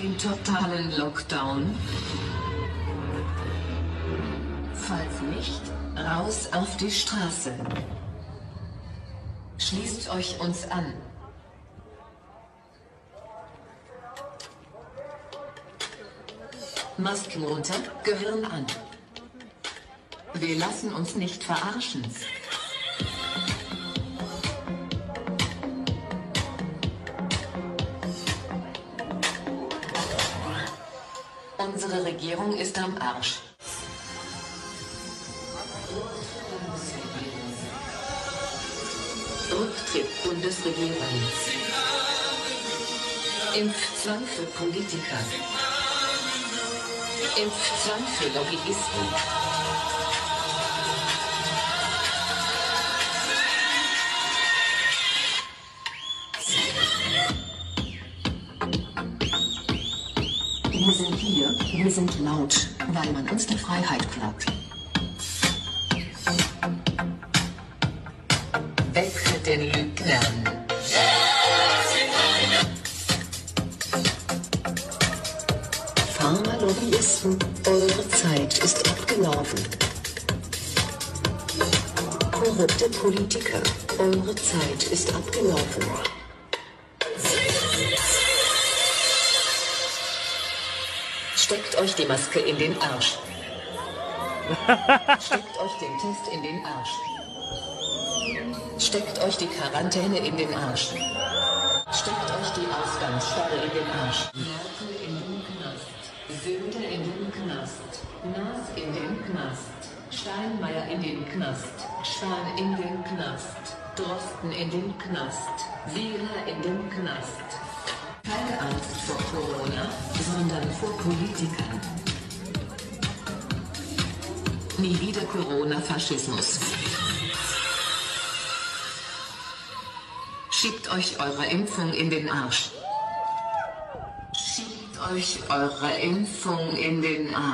den totalen Lockdown? Falls nicht, raus auf die Straße. Schließt euch uns an. Masken runter, Gehirn an. Wir lassen uns nicht verarschen. Unsere Regierung ist am Arsch. Rücktritt Bundesregierung. Impfzwang für Politiker. Impfzwang für Lobbyisten. Wir sind hier, wir sind laut, weil man uns die Freiheit klaut. Weg mit den Lügnern. Pharmalobbyisten, eure Zeit ist abgelaufen. Korrupte Politiker, eure Zeit ist abgelaufen. Steckt euch die Maske in den Arsch. Steckt euch den Test in den Arsch. Steckt euch die Quarantäne in den Arsch. Steckt euch die Ausgangssperre in den Arsch. Merkel in den Knast. Söder in den Knast. Naas in den Knast. Steinmeier in den Knast. Spahn in den Knast. Drosten in den Knast. Wieler in den Knast. Keine Angst vor Corona, sondern vor Politikern. Nie wieder Corona-Faschismus. Schiebt euch eure Impfung in den Arsch. Schiebt euch eure Impfung in den Arsch.